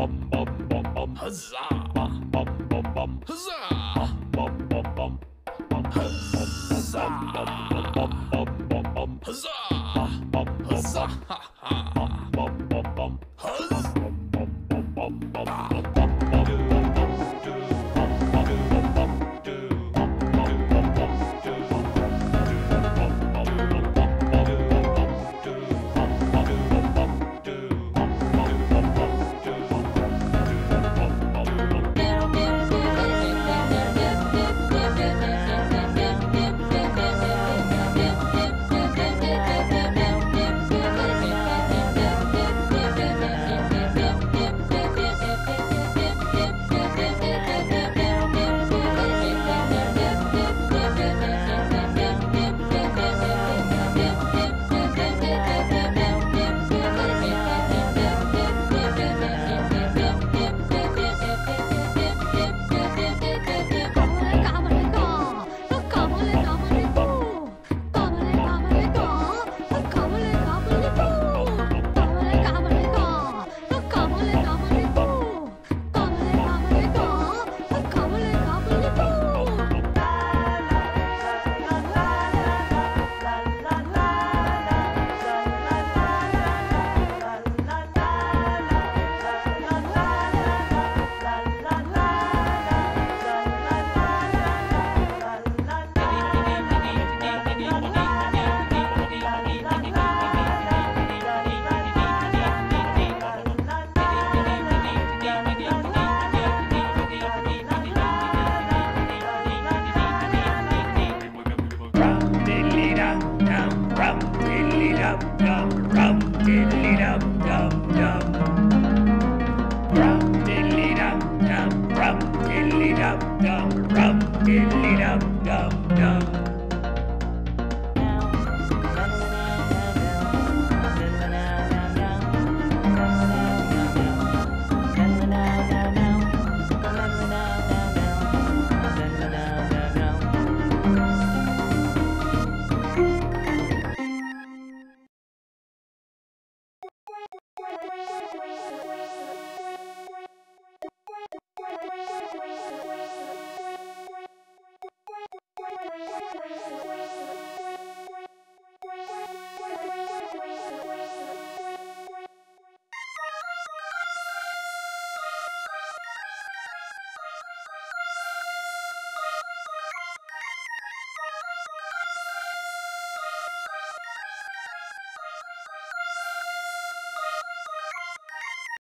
bum bum bum bum huzzah bum bum bum bum huzzah bum bum bum bum huzzah bum bum bum bum bum huzzah bum huzzah rum diddly dum dum, rum diddly dum dum, rum diddly dum dum dum. Rum diddly dum dum, rum diddly dum dum, rum diddly dum dum dum. Where's the